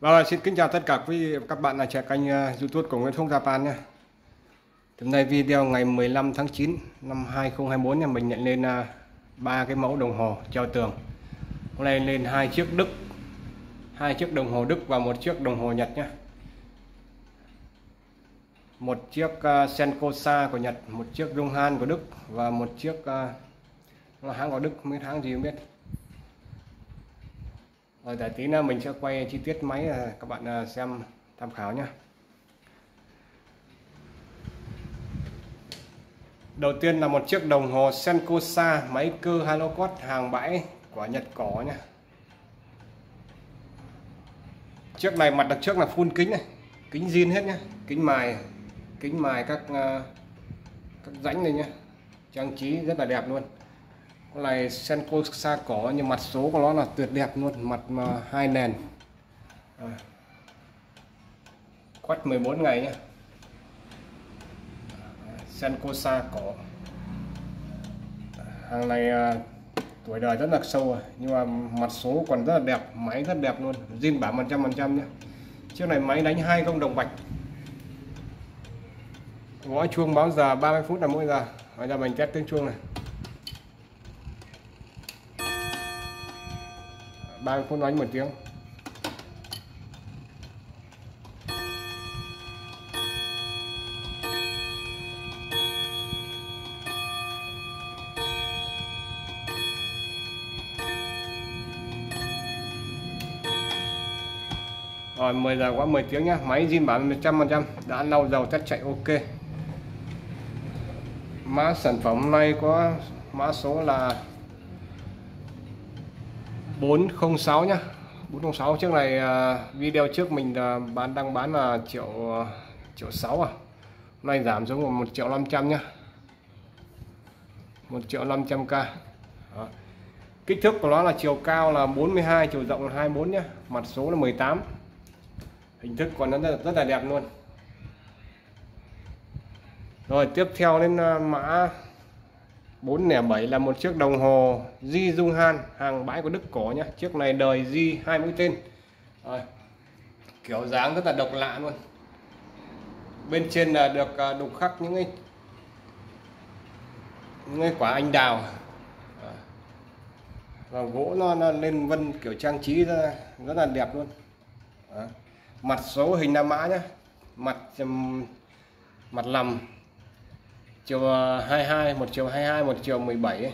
Vâng, xin kính chào tất cả quý vị và các bạn là trẻ kênh ờ, YouTube của Nguyễn Phúc Japan nhé. Hôm nay video ngày 15 tháng 9 năm 2024 nhà mình nhận lên ờ, ba cái mẫu đồng hồ treo tường. Hôm nay lên hai chiếc Đức, hai chiếc đồng hồ Đức và một chiếc đồng hồ Nhật nhé. Một chiếc ờ, Senkosa của Nhật, một chiếc Yonghan của Đức và một chiếc là hãng của Đức, mấy hãng gì không biết. Rồi để tí nữa mình sẽ quay chi tiết máy à, các bạn à, xem tham khảo nhé. Đầu tiên là một chiếc đồng hồ Senkosa máy cơ Halocott hàng bãi của Nhật Cổ nhé. Chiếc này mặt đằng trước là full kính này, kính zin hết nhé, kính mài, kính mài các à, các rãnh này nhé, trang trí rất là đẹp luôn này Senko xa cỏ nhưng mặt số của nó là tuyệt đẹp luôn mặt mà hai nền. À. quát 14 ngày nhé à, Senko xa cỏ. À, hàng này à, tuổi đời rất là sâu rồi nhưng mà mặt số còn rất là đẹp máy rất đẹp luôn zin bản 100 phần trăm nhé chiếc này máy đánh hai công đồng bạch. Gõ chuông báo giờ 30 phút là mỗi giờ. Bây giờ mình test tiếng chuông này. 30 phút đánh một tiếng. Rồi 10 giờ quá 10 tiếng nhá. Máy zin bản 100% Đã lau dầu, test chạy ok. Mã sản phẩm hôm nay có mã số là 406 nhá. 406 trước này à, video trước mình à, bán đang bán là triệu à, triệu 6 à. Hôm nay giảm xuống còn 1 triệu 500 nhá. 1 triệu 500k Đó. kích thước của nó là chiều cao là 42 chiều rộng là 24 nhá. Mặt số là 18 hình thức còn nó rất, rất là đẹp luôn. Rồi tiếp theo đến à, mã 407 là một chiếc đồng hồ Di Dung Han hàng bãi của Đức cổ nhá. Chiếc này đời Di hai mũi tên. Rồi. kiểu dáng rất là độc lạ luôn. Bên trên là được à, đục khắc những cái những cái quả anh đào. Và gỗ nó, nó lên vân kiểu trang trí ra rất là đẹp luôn. Đó. mặt số hình nam mã nhá. Mặt mặt lầm chiều à, 22 ờ, một chiều 22 một chiều 17 ấy.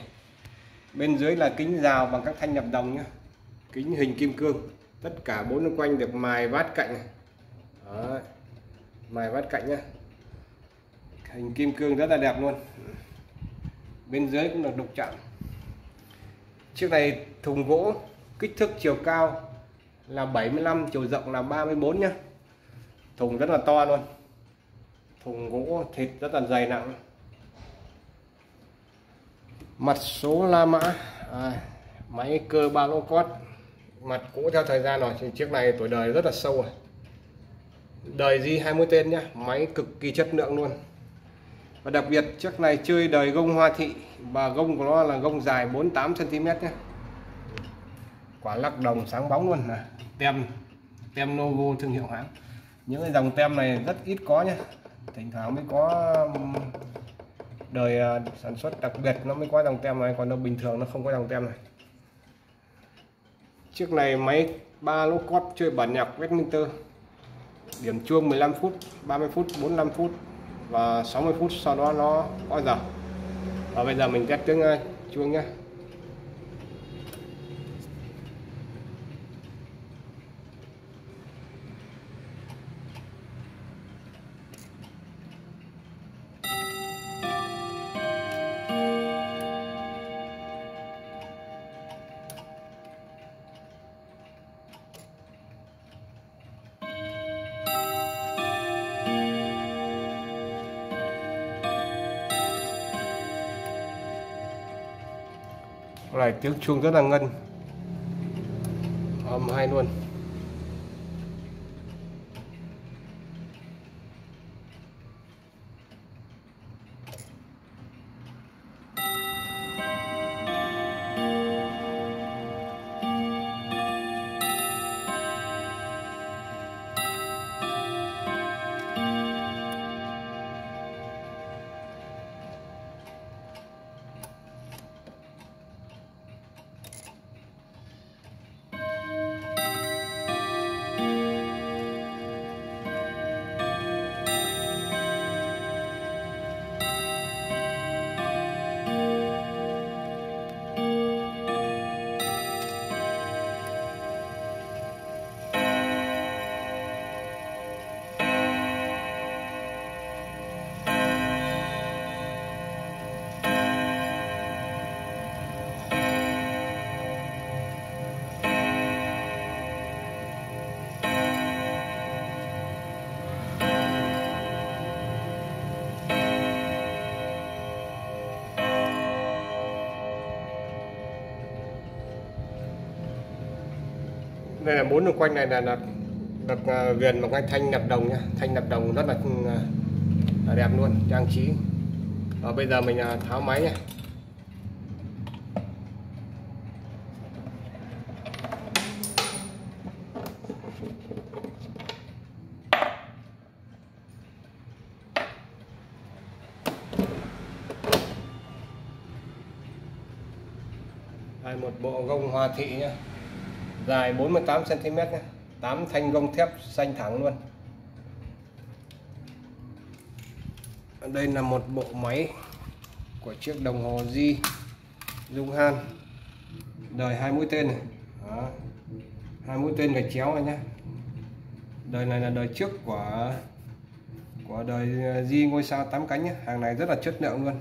bên dưới là kính rào bằng các thanh nhập đồng nhé kính hình kim cương. Tất cả bốn quanh được mài vát cạnh Đó. mài vát cạnh nhá. Hình kim cương rất là đẹp luôn. Bên dưới cũng được đục chạm. Chiếc này thùng gỗ kích thước chiều cao là 75 chiều rộng là 34 nhá. Thùng rất là to luôn. Thùng gỗ thịt rất là dày nặng mặt số La Mã à, máy cơ ba lỗ cót mặt cũ theo thời gian rồi chiếc này tuổi đời rất là sâu rồi. Đời di 20 tên nhá máy cực kỳ chất lượng luôn. Và đặc biệt chiếc này chơi đời gông hoa thị. Và gông của nó là gông dài 48 cm nhé quả lắc đồng sáng bóng luôn. Là tem tem logo thương hiệu hãng. Những cái dòng tem này rất ít có nhé thỉnh thoảng mới có đời à, sản xuất đặc biệt nó mới có dòng tem này, còn nó bình thường nó không có dòng tem này. Chiếc này máy ba lỗ cót chơi bản nhạc Westminster. Điểm chuông 15 phút 30 phút 45 phút và 60 phút sau đó nó có giờ. Và bây giờ mình test tiếng chuông nhé. Này tiếng chuông rất là ngân. Âm hay luôn. Đây là bốn đường quanh này là đặt đặt viền bằng cái thanh nạp đồng nhá thanh nạp đồng rất là, à, là đẹp luôn trang trí. Và bây giờ mình à, tháo máy nhé đây một bộ gông hoa thị nhé dài 48 cm nhé 8 thanh gông thép xanh thẳng luôn đây là một bộ máy của chiếc đồng hồ Di Dung Han đời hai mũi tên này Đó. hai mũi tên gạch chéo này nhé đời này là đời trước của của đời Di ngôi sao tám cánh nhé. hàng này rất là chất lượng luôn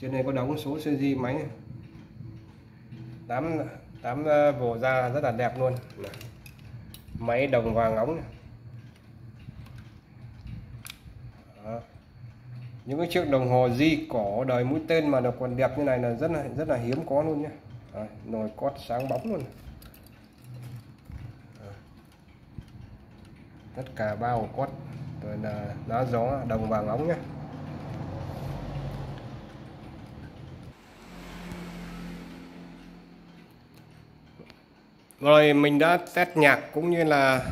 trên này có đóng số CJ máy này. 8 tám vồ ờ, da rất là đẹp luôn máy đồng vàng ống Đó. những cái chiếc đồng hồ di cổ đời mũi tên mà nó còn đẹp như này là rất là rất là hiếm có luôn nhé Đó. nồi cót sáng bóng luôn Đó. tất cả bao cót rồi là lá gió, đồng vàng ống nhé rồi mình đã test nhạc cũng như là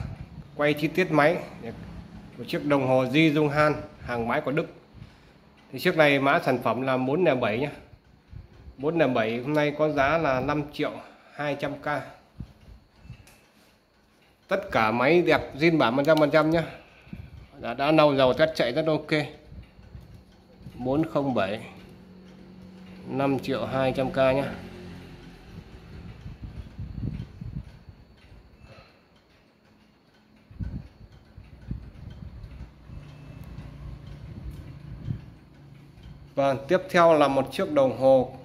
quay chi tiết máy của chiếc đồng hồ Di Dung Han hàng máy của Đức. Thì chiếc này mã sản phẩm là 407 nhé 407 hôm nay có giá là 5 triệu 200k tất cả máy đẹp zin bản 100% nhé đã, đã nâu dầu test chạy rất ok. 407 5 triệu 200k nhé Và vâng, tiếp theo là một chiếc đồng hồ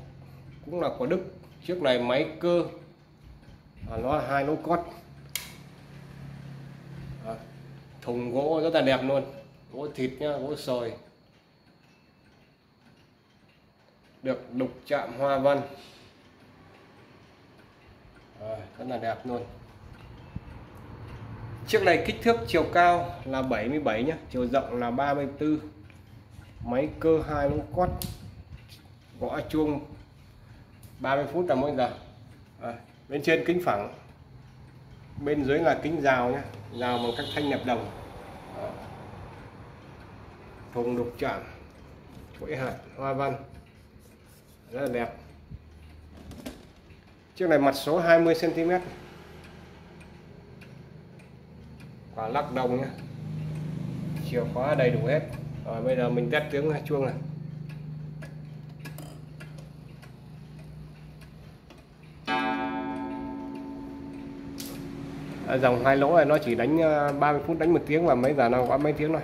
cũng là của Đức. Chiếc này máy cơ. Và nó là hai lỗ cót à, thùng gỗ rất là đẹp luôn. Gỗ thịt nhá gỗ sồi. Được đục chạm hoa văn. À, rất là đẹp luôn. Chiếc này kích thước chiều cao là 77 nhé chiều rộng là 34 máy cơ hai lỗ cốt gõ chuông. 30 phút là mỗi giờ à, bên trên kính phẳng. Bên dưới là kính rào nhé rào bằng các thanh nhập đồng à. thùng đục chạm. Chuỗi hạt hoa văn. Rất là đẹp. Chiếc này mặt số 20 cm quả lắc đồng nhé chìa khóa đầy đủ hết rồi, bây giờ mình test tiếng chuông này. Dòng hai lỗ này nó chỉ đánh ờ, 30 phút đánh một tiếng và mấy giờ nào quá mấy tiếng thôi.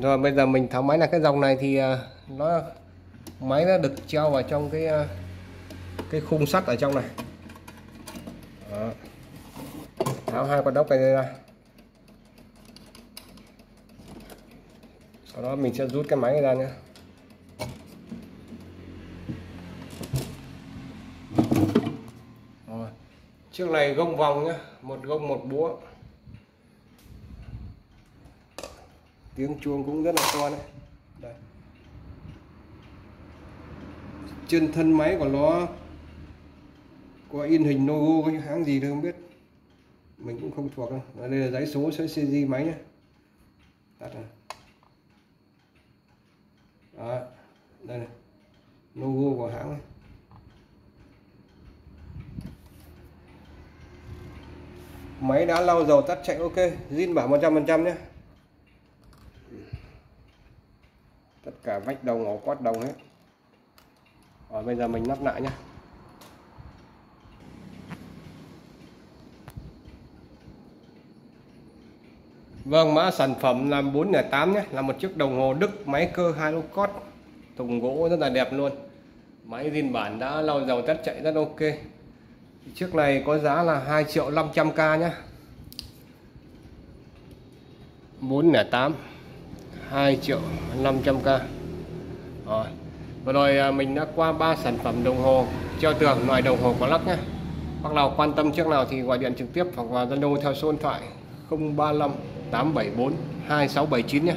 Rồi, bây giờ mình tháo máy là cái dòng này thì à, nó, máy nó được treo vào trong cái à, cái khung sắt ở trong này. Đó. tháo hai con đốc này ra. Sau đó mình sẽ rút cái máy này ra nhé. Trước này gông vòng nhé, một gông, một búa. Tiếng chuông cũng rất là to đấy. Đây. trên thân máy của nó có in hình logo cái hãng gì đâu không biết. Mình cũng không thuộc đâu. Đây là giấy số số CG máy nhé. Tắt này đó. Đây này. Logo của hãng này. Máy đã lau dầu tắt chạy ok. Zin bảo 100% nhé. cả vách đầu ổ quát đồng hết rồi bây giờ mình lắp lại nhé Vâng, mã sản phẩm là 408 nhé, là một chiếc đồng hồ Đức máy cơ halocot, thùng gỗ rất là đẹp luôn. Máy zin bản đã lau dầu tắt chạy rất ok. Chiếc này có giá là 2 triệu 500k nhé. 408 2 triệu 500k. Rồi. Vừa rồi à, mình đã qua ba sản phẩm đồng hồ treo tường, loại đồng hồ có lắc nhé. Hoặc nào quan tâm trước nào thì gọi điện trực tiếp hoặc vào Zalo theo số điện thoại 035 874 2679 nhé